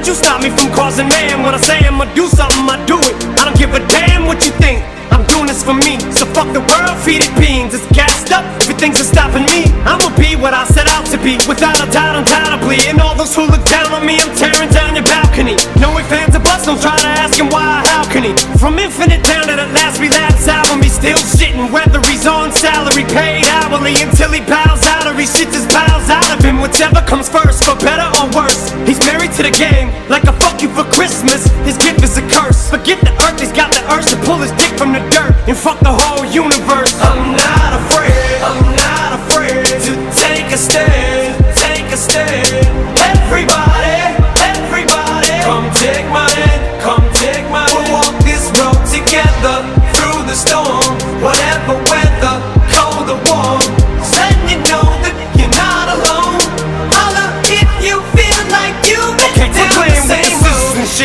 let you stop me from causing mayhem When I say I'ma do something, I do it. I don't give a damn what you think. I'm doing this for me. So fuck the world, feed it beans. It's gassed up, everything's stopping me I'ma be what I set out to be. Without a doubt, undoubtedly And all those who look down on me I'm tearing down your balcony. No ifs, fans of bust, don't try to ask him why, how can he? From infinite down to the last relapse album He's still shitting. Whether he's on salary Paid hourly until he bows out Or he shit just bows out of him Whichever comes first, for better or worse He's married to the game, like a fuck you for Christmas His gift is a curse Forget the earth, he's got the urge to pull his dick from the dirt And fuck the whole universe I'm not afraid. I'm not afraid to take a stand. Take a stand. Everybody,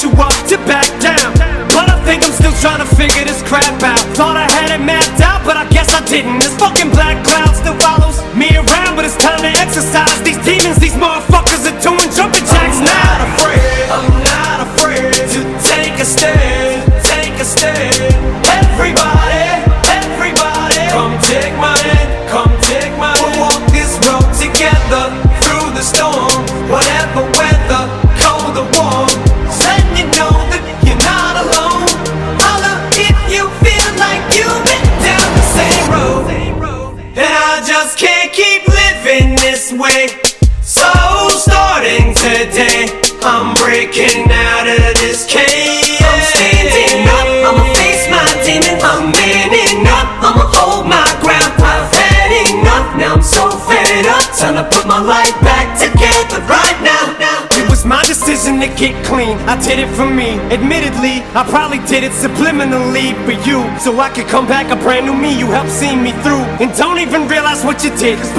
I'm up to back down. But I think I'm still trying to figure this crap out. Thought I had it mapped out, but I guess I didn't. This fucking black cloud still follows me around, but it's time to exercise these demons. These motherfuckers are doing jumping jacks I'm now. not afraid. I'm not afraid to take a stand. Take a stand. Everybody, way. So starting today, I'm breaking out of this cage. I'm standing up, I'ma face my demons. I'm manning up, I'ma hold my ground. I've had enough, now I'm so fed up. Time to put my life back together right now. now. It was my decision to get clean. I did it for me. Admittedly, I probably did it subliminally for you. So I could come back a brand new me. You helped see me through. And don't even realize what you did. 'Cause